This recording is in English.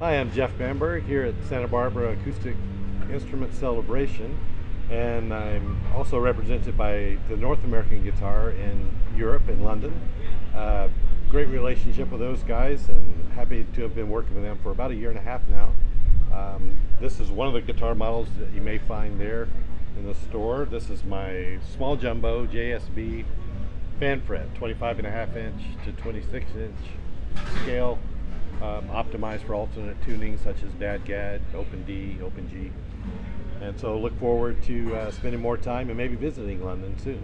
Hi, I'm Jeff Bamburg here at Santa Barbara Acoustic Instrument Celebration, and I'm also represented by the North American Guitar in Europe, in London. Uh, great relationship with those guys, and happy to have been working with them for about a year and a half now. Um, this is one of the guitar models that you may find there in the store. This is my small jumbo JSB fan fret, 25 and a half inch to 26 inch scale um, optimized for alternate tuning such as DADGAD, Open D, Open G. And so look forward to uh, spending more time and maybe visiting London soon.